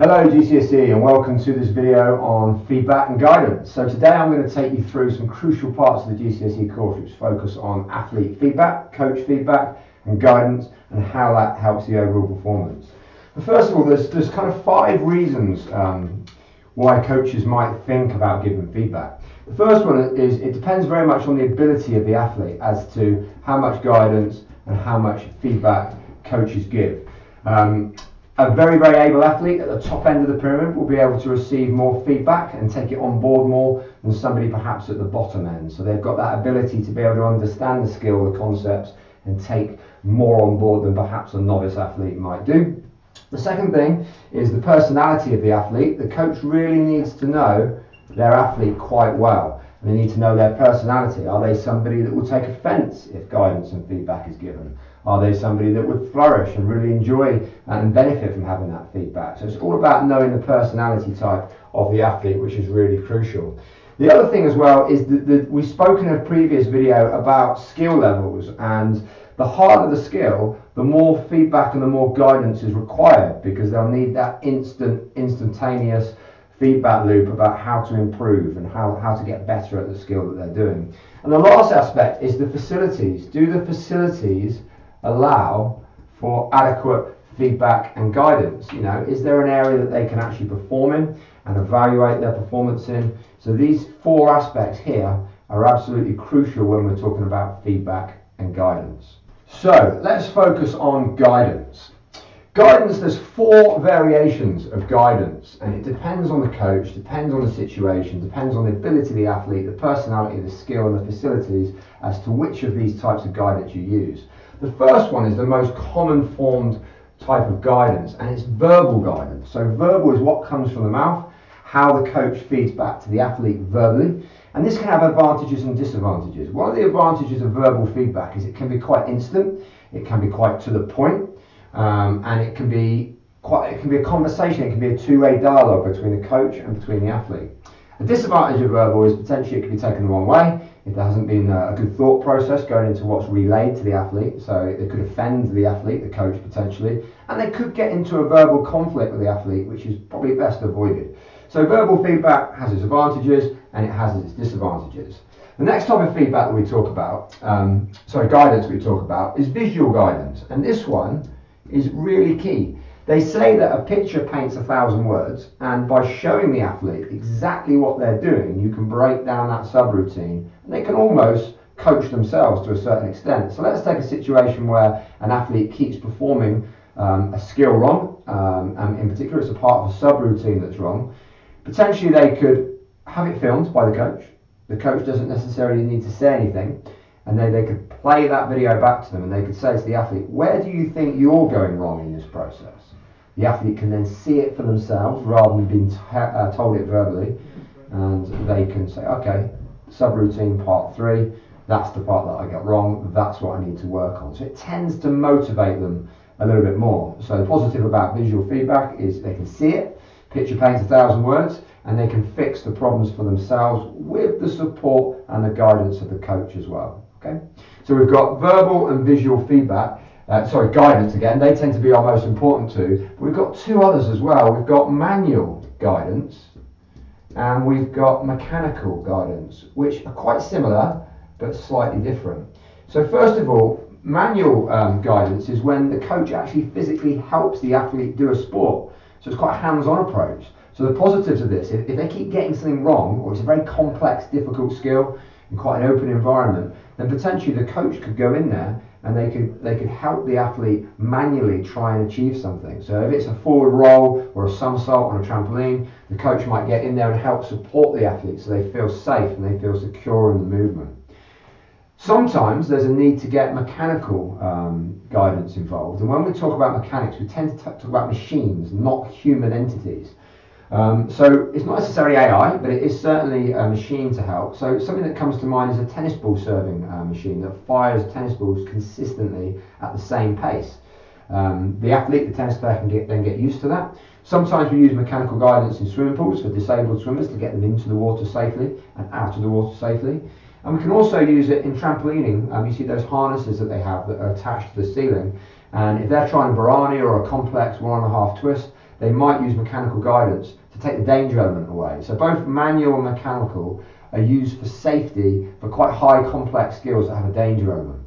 Hello GCSE and welcome to this video on feedback and guidance. So today I'm going to take you through some crucial parts of the GCSE course which focus on athlete feedback, coach feedback and guidance and how that helps the overall performance. But first of all there's, there's kind of five reasons um, why coaches might think about giving feedback. The first one is it depends very much on the ability of the athlete as to how much guidance and how much feedback coaches give. Um, a very, very able athlete at the top end of the pyramid will be able to receive more feedback and take it on board more than somebody perhaps at the bottom end. So they've got that ability to be able to understand the skill, the concepts, and take more on board than perhaps a novice athlete might do. The second thing is the personality of the athlete. The coach really needs to know their athlete quite well. And they need to know their personality. Are they somebody that will take offence if guidance and feedback is given? Are they somebody that would flourish and really enjoy and benefit from having that feedback? So it's all about knowing the personality type of the athlete, which is really crucial. The other thing as well is that, we've spoken in a previous video about skill levels and the harder the skill, the more feedback and the more guidance is required because they'll need that instant, instantaneous feedback loop about how to improve and how, how to get better at the skill that they're doing. And the last aspect is the facilities. Do the facilities allow for adequate feedback and guidance? You know, is there an area that they can actually perform in and evaluate their performance in? So these four aspects here are absolutely crucial when we're talking about feedback and guidance. So let's focus on guidance. Guidance, there's four variations of guidance, and it depends on the coach, depends on the situation, depends on the ability of the athlete, the personality, the skill, and the facilities as to which of these types of guidance you use. The first one is the most common formed type of guidance, and it's verbal guidance. So, verbal is what comes from the mouth, how the coach feeds back to the athlete verbally. And this can have advantages and disadvantages. One of the advantages of verbal feedback is it can be quite instant, it can be quite to the point, um, and it can be quite it can be a conversation, it can be a two-way dialogue between the coach and between the athlete. A disadvantage of verbal is potentially it can be taken the wrong way there hasn't been a good thought process going into what's relayed to the athlete. So it could offend the athlete, the coach potentially, and they could get into a verbal conflict with the athlete, which is probably best avoided. So verbal feedback has its advantages and it has its disadvantages. The next type of feedback that we talk about, um, sorry, guidance we talk about, is visual guidance, and this one is really key. They say that a picture paints a thousand words, and by showing the athlete exactly what they're doing, you can break down that subroutine, and they can almost coach themselves to a certain extent. So let's take a situation where an athlete keeps performing um, a skill wrong, um, and in particular, it's a part of a subroutine that's wrong. Potentially, they could have it filmed by the coach. The coach doesn't necessarily need to say anything, and then they could play that video back to them, and they could say to the athlete, "Where do you think you're going wrong in this process?" The athlete can then see it for themselves rather than being t- uh, told it verbally, and they can say, okay, subroutine part three, that's the part that I got wrong, that's what I need to work on. So it tends to motivate them a little bit more. So the positive about visual feedback is they can see it, picture paints a thousand words, and they can fix the problems for themselves with the support and the guidance of the coach as well. Okay, so we've got verbal and visual feedback uh, sorry, guidance again, they tend to be our most important two. We've got two others as well. We've got manual guidance and we've got mechanical guidance, which are quite similar but slightly different. So, first of all, manual um, guidance is when the coach actually physically helps the athlete do a sport. So, it's quite a hands on approach. So, the positives of this, if, if they keep getting something wrong, or it's a very complex, difficult skill in quite an open environment, then potentially the coach could go in there and they could they could help the athlete manually try and achieve something. So if it's a forward roll or a somersault on a trampoline, the coach might get in there and help support the athlete so they feel safe and they feel secure in the movement. Sometimes there's a need to get mechanical um, guidance involved, and when we talk about mechanics, we tend to talk about machines, not human entities. Um, so it's not necessarily AI, but it is certainly a machine to help. So something that comes to mind is a tennis ball serving uh, machine that fires tennis balls consistently at the same pace. Um, the athlete, the tennis player, can get, then get used to that. Sometimes we use mechanical guidance in swimming pools for disabled swimmers to get them into the water safely and out of the water safely. And we can also use it in trampolining. Um, you see those harnesses that they have that are attached to the ceiling. And if they're trying a Barani or a complex one and a half twist, they might use mechanical guidance to take the danger element away. So both manual and mechanical are used for safety for quite high complex skills that have a danger element.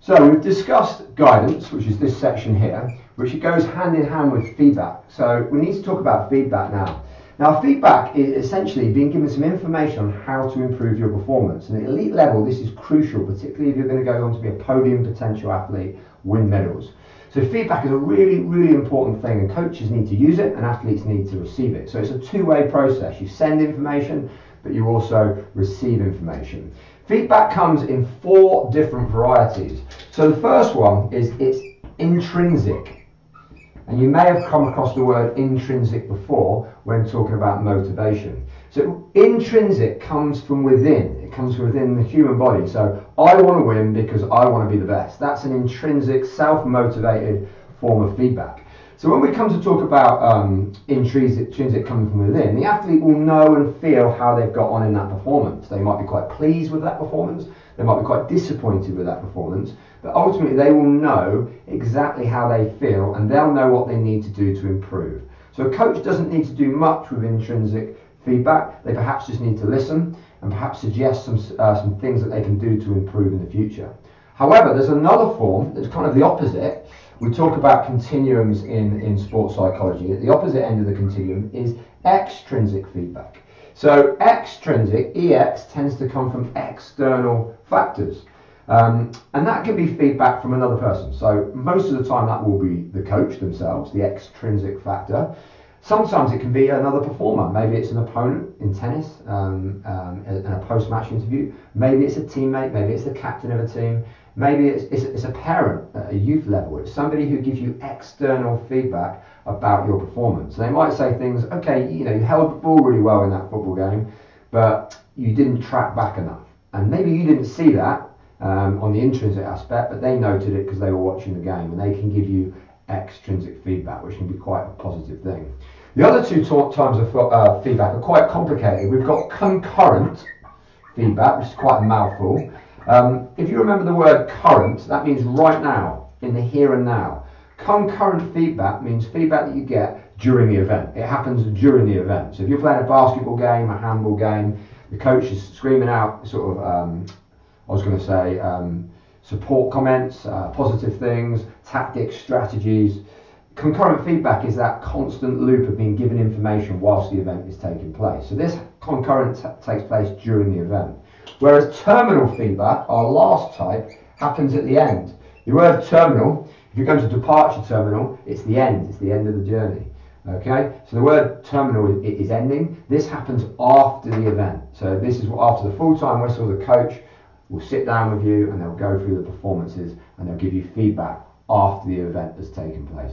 So we've discussed guidance, which is this section here, which goes hand in hand with feedback. So we need to talk about feedback now. Now, feedback is essentially being given some information on how to improve your performance. And at elite level, this is crucial, particularly if you're going to go on to be a podium potential athlete, win medals. So feedback is a really, really important thing, and coaches need to use it, and athletes need to receive it. So it's a two-way process. You send information, but you also receive information. Feedback comes in four different varieties. So the first one is it's intrinsic. And you may have come across the word intrinsic before when talking about motivation. So intrinsic comes from within. It comes from within the human body. So I want to win because I want to be the best. That's an intrinsic, self-motivated form of feedback. So when we come to talk about um, intrinsic, intrinsic coming from within, the athlete will know and feel how they've got on in that performance. They might be quite pleased with that performance. They might be quite disappointed with that performance. But ultimately, they will know exactly how they feel and they'll know what they need to do to improve. So a coach doesn't need to do much with intrinsic feedback. They perhaps just need to listen and perhaps suggest some, uh, some things that they can do to improve in the future. However, there's another form that's kind of the opposite, we talk about continuums in, in sports psychology. At the opposite end of the continuum is extrinsic feedback. So extrinsic, EX, tends to come from external factors. Um, and that can be feedback from another person. So most of the time that will be the coach themselves, the extrinsic factor. Sometimes it can be another performer. Maybe it's an opponent in tennis um, um, in a post-match interview. Maybe it's a teammate. Maybe it's the captain of a team. Maybe it's, it's, it's a parent at a youth level. It's somebody who gives you external feedback about your performance. They might say things, okay, you know, you held the ball really well in that football game, but you didn't track back enough. And maybe you didn't see that um, on the intrinsic aspect, but they noted it because they were watching the game, and they can give you extrinsic feedback, which can be quite a positive thing. The other two times of uh, feedback are quite complicated. We've got concurrent feedback, which is quite a mouthful. Um, if you remember the word current, that means right now, in the here and now. Concurrent feedback means feedback that you get during the event. It happens during the event. So if you're playing a basketball game, a handball game, the coach is screaming out sort of, um, I was going to say, um, support comments, uh, positive things, tactics, strategies. Concurrent feedback is that constant loop of being given information whilst the event is taking place. So this concurrent takes place during the event. Whereas terminal feedback, our last type, happens at the end. The word terminal, if you're going to departure terminal, it's the end, it's the end of the journey. Okay, so the word terminal is, ending. This happens after the event. So this is after the full-time whistle, the coach will sit down with you and they'll go through the performances and they'll give you feedback after the event has taken place.